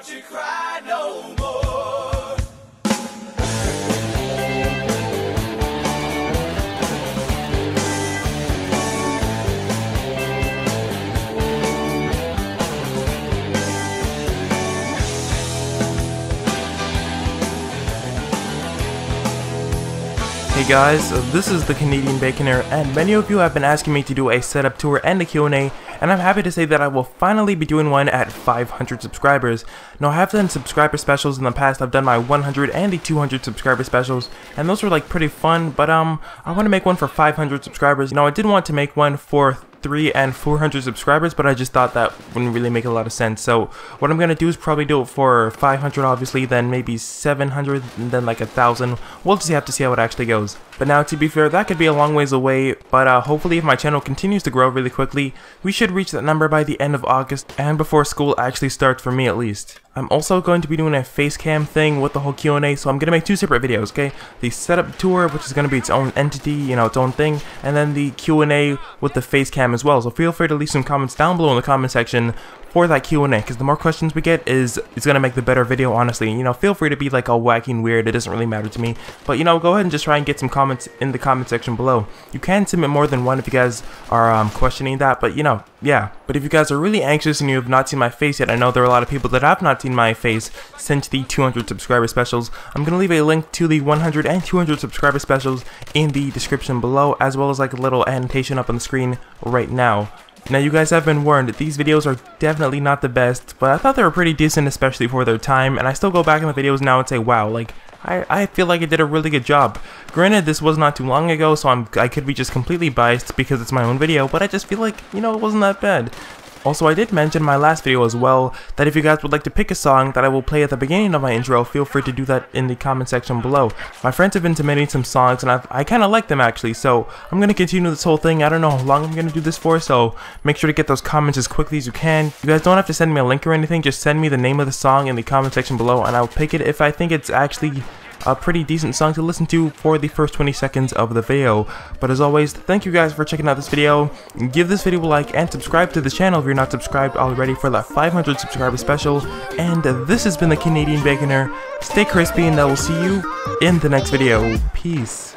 Hey guys, uh, this is the Canadian Baconer, and many of you have been asking me to do a setup tour and a Q&A and I'm happy to say that I will finally be doing one at 500 subscribers. Now I have done subscriber specials in the past, I've done my 100 and the 200 subscriber specials, and those were like pretty fun, but um, I want to make one for 500 subscribers. Now I did want to make one for 3 and 400 subscribers, but I just thought that wouldn't really make a lot of sense. So what I'm going to do is probably do it for 500 obviously, then maybe 700, and then like a thousand. We'll just have to see how it actually goes. But now to be fair, that could be a long ways away, but uh, hopefully if my channel continues to grow really quickly, we should reach that number by the end of August and before school actually starts for me at least. I'm also going to be doing a face cam thing with the whole Q&A, so I'm going to make two separate videos, okay? The setup tour, which is going to be its own entity, you know, its own thing, and then the Q&A with the face cam as well. So feel free to leave some comments down below in the comment section for that Q&A because the more questions we get is it's going to make the better video honestly. You know, feel free to be like all wacky and weird. It doesn't really matter to me. But you know, go ahead and just try and get some comments in the comment section below. You can submit more than one if you guys are um, questioning that, but you know, yeah. But if you guys are really anxious and you have not seen my face yet, I know there are a lot of people that have not seen my face since the 200 subscriber specials. I'm going to leave a link to the 100 and 200 subscriber specials in the description below, as well as like a little annotation up on the screen right now. Now you guys have been warned, these videos are definitely not the best, but I thought they were pretty decent especially for their time, and I still go back in the videos now and say, wow, like, I, I feel like I did a really good job. Granted, this was not too long ago, so I'm, I could be just completely biased because it's my own video, but I just feel like, you know, it wasn't that bad. Also, I did mention in my last video as well that if you guys would like to pick a song that I will play at the beginning of my intro, feel free to do that in the comment section below. My friends have been submitting some songs and I've, I kind of like them actually, so I'm going to continue this whole thing. I don't know how long I'm going to do this for, so make sure to get those comments as quickly as you can. You guys don't have to send me a link or anything, just send me the name of the song in the comment section below and I'll pick it if I think it's actually a pretty decent song to listen to for the first 20 seconds of the video. But as always, thank you guys for checking out this video. Give this video a like and subscribe to the channel if you're not subscribed already for that 500 subscriber special. And this has been the Canadian Baconer. Stay crispy and I will see you in the next video. Peace.